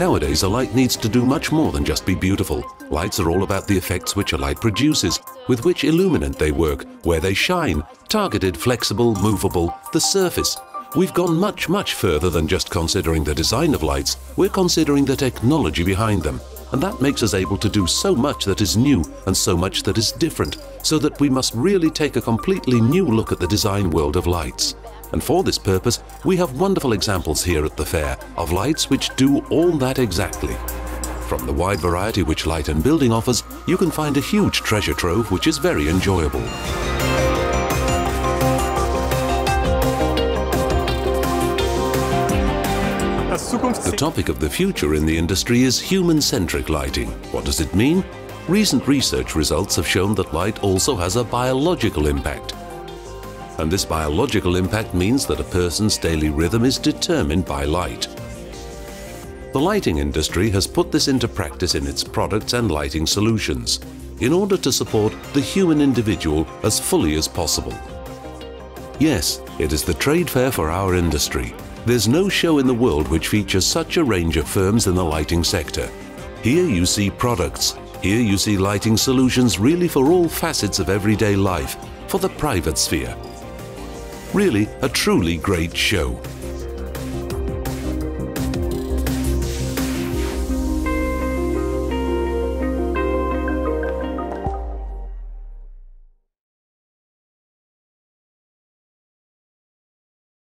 Nowadays, a light needs to do much more than just be beautiful. Lights are all about the effects which a light produces, with which illuminant they work, where they shine, targeted, flexible, movable, the surface. We've gone much, much further than just considering the design of lights. We're considering the technology behind them. And that makes us able to do so much that is new and so much that is different, so that we must really take a completely new look at the design world of lights. And for this purpose, we have wonderful examples here at the fair of lights which do all that exactly. From the wide variety which Light and Building offers, you can find a huge treasure trove which is very enjoyable. The topic of the future in the industry is human-centric lighting. What does it mean? Recent research results have shown that light also has a biological impact. And this biological impact means that a person's daily rhythm is determined by light. The lighting industry has put this into practice in its products and lighting solutions in order to support the human individual as fully as possible. Yes, it is the trade fair for our industry, there's no show in the world which features such a range of firms in the lighting sector. Here you see products. Here you see lighting solutions really for all facets of everyday life, for the private sphere. Really, a truly great show.